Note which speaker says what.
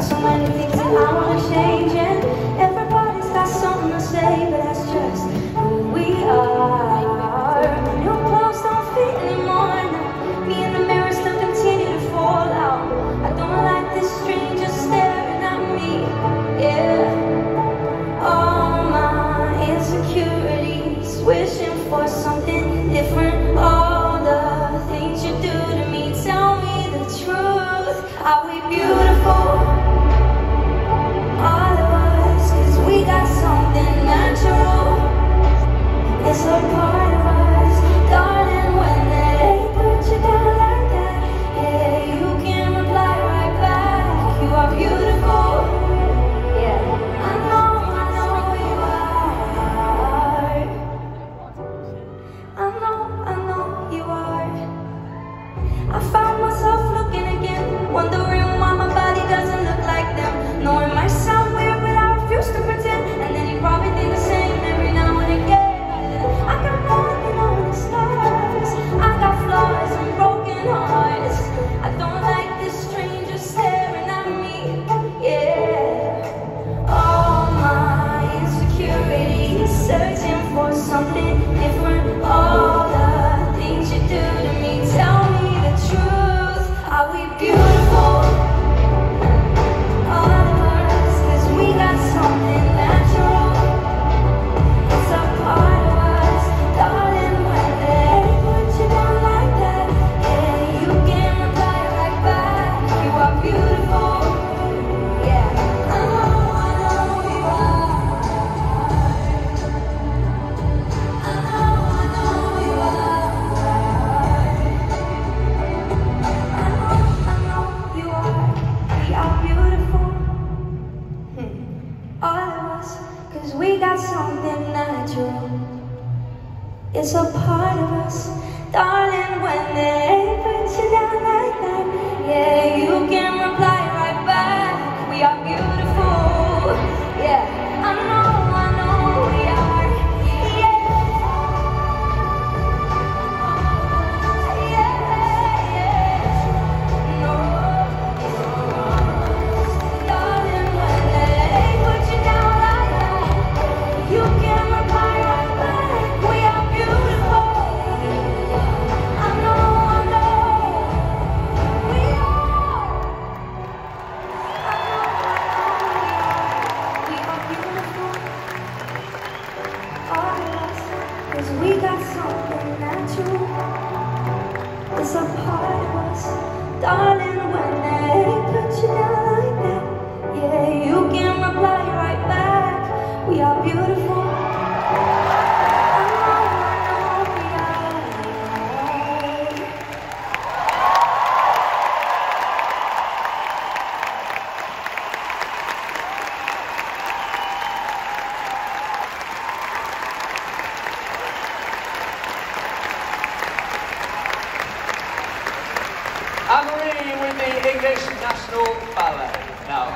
Speaker 1: So many things that I wanna say Cause we got something natural. It's a part of us, darling, when they put you down like that. Yeah, you can reply right back. We are beautiful. Yeah. All us. 'Cause we got something natural. It's a part of us, darling. When they put you down like that, yeah, you can reply right back. We are beautiful.
Speaker 2: Anne-Marie with the English National Ballet. Now.